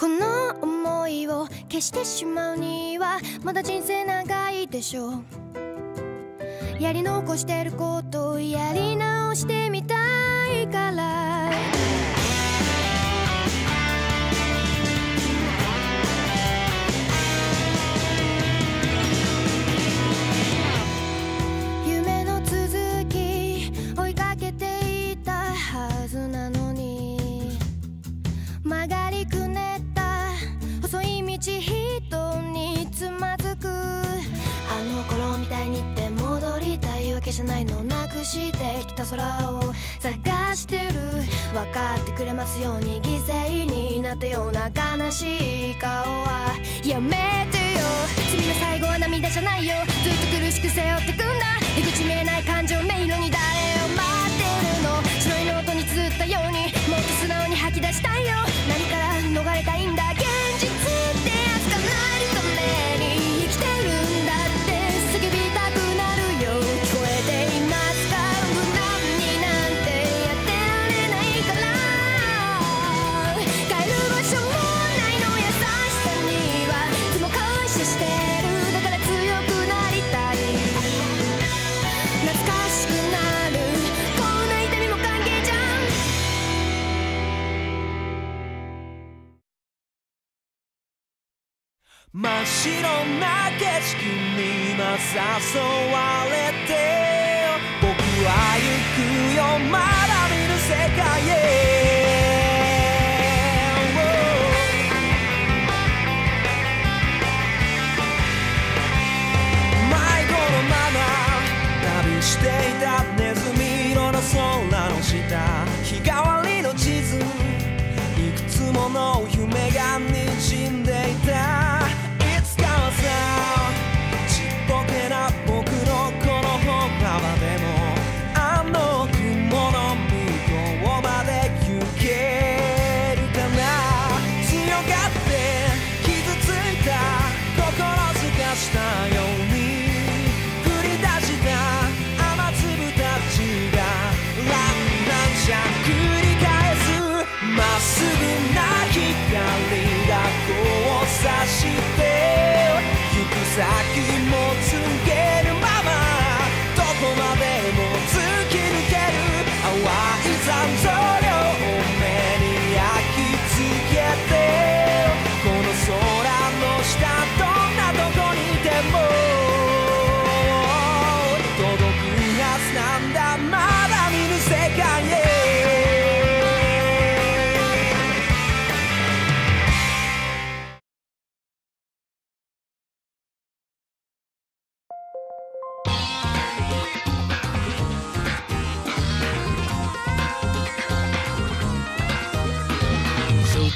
この思いを消してしまうにはまだ人生長いでしょう。やり残してることをやり直してみたいから。夢の続き追いかけていたはずなのに。曲がないのなくしてきた空を探してる。分かってくれますように犠牲になったような悲しい顔は。やめてよ。罪の最後は涙じゃないよ。ずっと苦しく背負ってくんだ。出口見えない感情迷路に誰を真っ白な景色に今誘われて僕は行くよ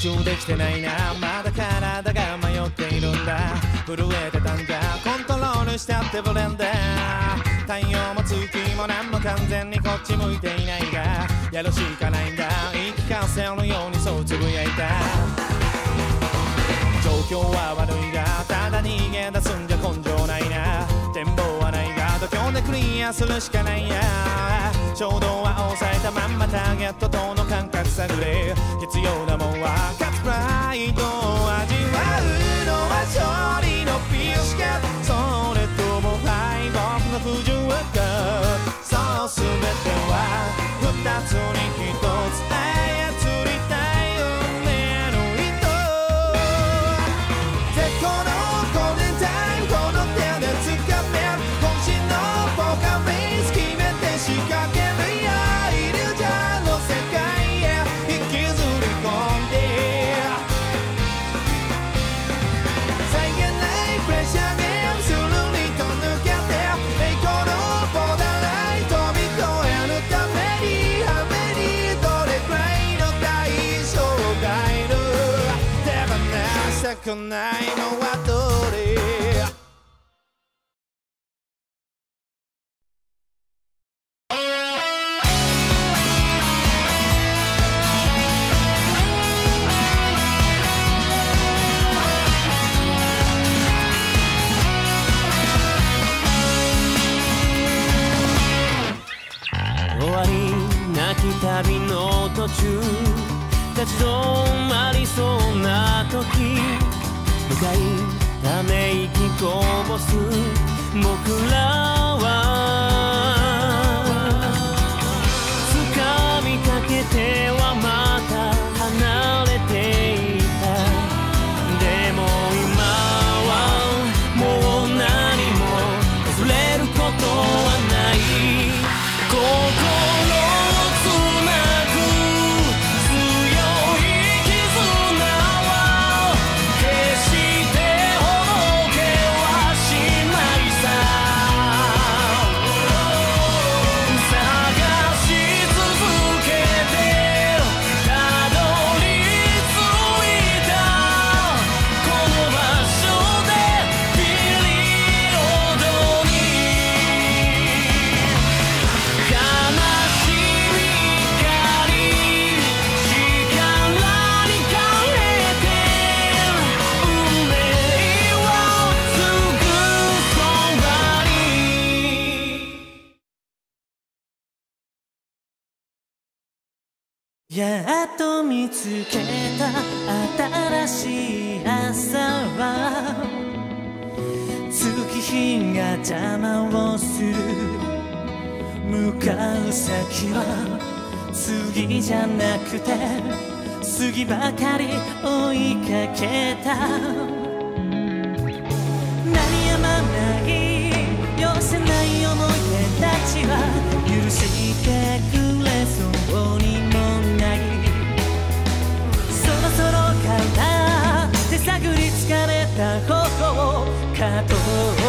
できてないな。まだ体が迷っているんだ。震えてたんだ。コントロールしちゃってブレンダー太陽も月も何も完全にこっち向いていないが。やるしかないんだ。言い聞かせるようにそうつぶやいた。状況は悪いが。ただ逃げ出すんじゃ根性ないな。展望はないが。度胸でクリアするしかないや。衝動は抑えたまんまターゲットとの感覚探れ。必要なもんは勝つプライドを味わうのは勝利のピースかそれとも敗北の不純か。そう全ては二つのくないのはどれ？終わりなき旅の途中立ち止まりそうな時灯を過やっと見つけた新しい朝は月日が邪魔をする。向かう先は次じゃなくて次ばかり追いかけた。鳴りやまない寄せない思い出たちは許してく à toa